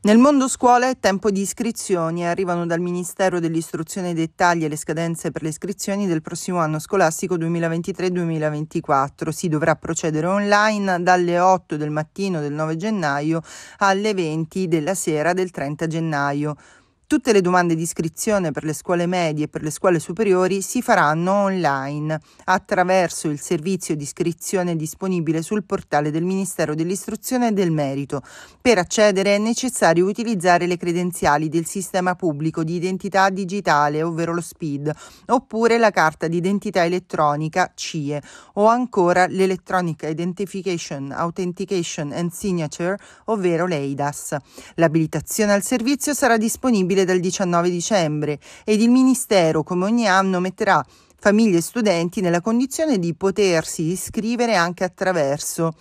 Nel mondo scuola è tempo di iscrizioni. Arrivano dal Ministero dell'Istruzione i dettagli e le scadenze per le iscrizioni del prossimo anno scolastico 2023-2024. Si dovrà procedere online dalle 8 del mattino del 9 gennaio alle 20 della sera del 30 gennaio. Tutte le domande di iscrizione per le scuole medie e per le scuole superiori si faranno online attraverso il servizio di iscrizione disponibile sul portale del Ministero dell'Istruzione e del Merito. Per accedere è necessario utilizzare le credenziali del sistema pubblico di identità digitale, ovvero lo SPID, oppure la carta di identità elettronica CIE o ancora l'Electronic Identification, Authentication and Signature, ovvero l'EIDAS. L'abilitazione al servizio sarà disponibile disponibile dal 19 dicembre ed il Ministero, come ogni anno, metterà famiglie e studenti nella condizione di potersi iscrivere anche attraverso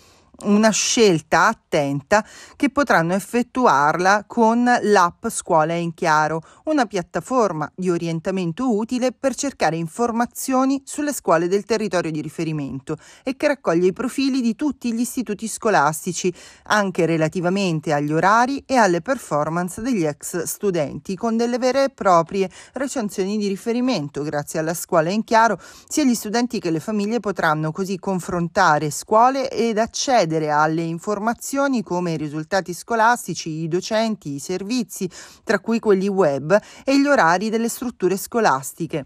una scelta attenta che potranno effettuarla con l'app Scuola in Chiaro, una piattaforma di orientamento utile per cercare informazioni sulle scuole del territorio di riferimento e che raccoglie i profili di tutti gli istituti scolastici, anche relativamente agli orari e alle performance degli ex studenti, con delle vere e proprie recensioni di riferimento. Grazie alla Scuola in Chiaro, sia gli studenti che le famiglie potranno così confrontare scuole ed accedere accedere alle informazioni come i risultati scolastici, i docenti, i servizi, tra cui quelli web e gli orari delle strutture scolastiche.